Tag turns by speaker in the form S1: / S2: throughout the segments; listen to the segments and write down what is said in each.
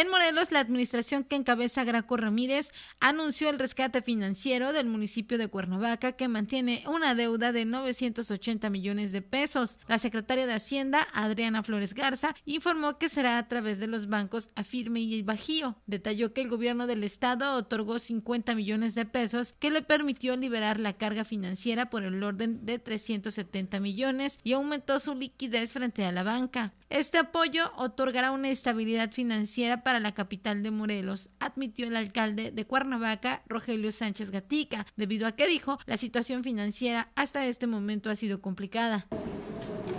S1: En Morelos, la administración que encabeza Graco Ramírez anunció el rescate financiero del municipio de Cuernavaca que mantiene una deuda de 980 millones de pesos. La secretaria de Hacienda, Adriana Flores Garza, informó que será a través de los bancos Afirme y Bajío. Detalló que el gobierno del estado otorgó 50 millones de pesos que le permitió liberar la carga financiera por el orden de 370 millones y aumentó su liquidez frente a la banca. Este apoyo otorgará una estabilidad financiera para la capital de Morelos, admitió el alcalde de Cuernavaca, Rogelio Sánchez Gatica, debido a que dijo la situación financiera hasta este momento ha sido complicada.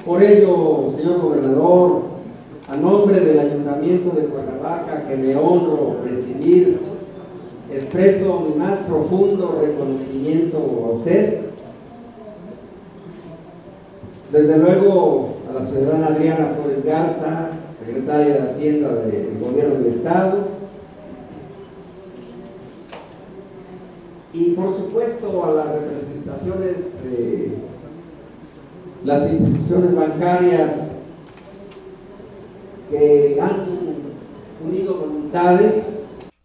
S2: Por ello, señor gobernador, a nombre del Ayuntamiento de Cuernavaca, que me honro presidir, expreso mi más profundo reconocimiento a usted. Desde luego a la ciudadana Adriana Flores Garza, secretaria de Hacienda del Gobierno del Estado, y por supuesto a las representaciones de las instituciones bancarias que han unido voluntades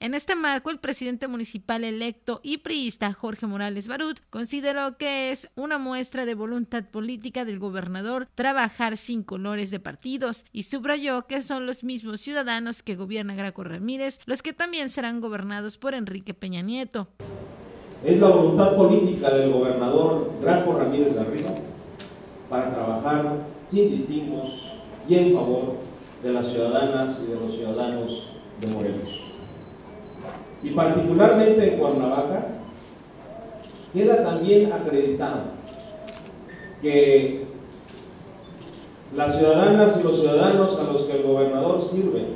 S1: en este marco, el presidente municipal electo y priista Jorge Morales Barut consideró que es una muestra de voluntad política del gobernador trabajar sin colores de partidos y subrayó que son los mismos ciudadanos que gobierna Graco Ramírez los que también serán gobernados por Enrique Peña Nieto.
S3: Es la voluntad política del gobernador Graco Ramírez Garrido para trabajar sin distingos y en favor de las ciudadanas y de los ciudadanos de Morelos y particularmente en Cuernavaca, queda también acreditado que las ciudadanas y los ciudadanos a los que el gobernador sirve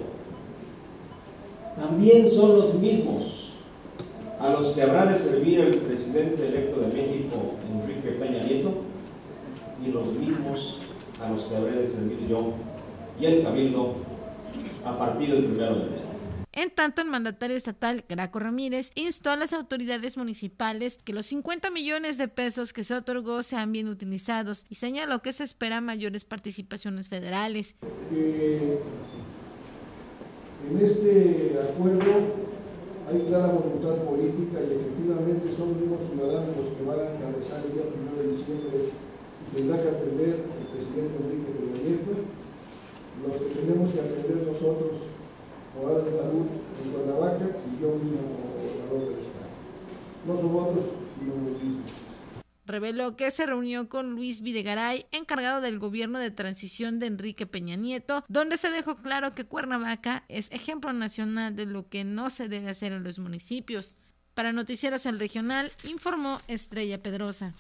S3: también son los mismos a los que habrá de servir el presidente electo de México, Enrique Peña Nieto, y los mismos a los que habré de servir yo y el Cabildo a partir del primero de enero.
S1: En tanto, el mandatario estatal, Graco Ramírez, instó a las autoridades municipales que los 50 millones de pesos que se otorgó sean bien utilizados y señaló que se esperan mayores participaciones federales.
S4: en este acuerdo hay clara voluntad política y efectivamente son mismos ciudadanos los que van a encabezar el día 1 de diciembre y tendrá que atender el presidente Enrique Peña los que tenemos que atender nosotros de en Cuernavaca y yo mismo gobernador del Estado. No son otros, sino los mismos
S1: reveló que se reunió con Luis Videgaray, encargado del gobierno de transición de Enrique Peña Nieto, donde se dejó claro que Cuernavaca es ejemplo nacional de lo que no se debe hacer en los municipios. Para Noticieros El Regional, informó Estrella Pedrosa.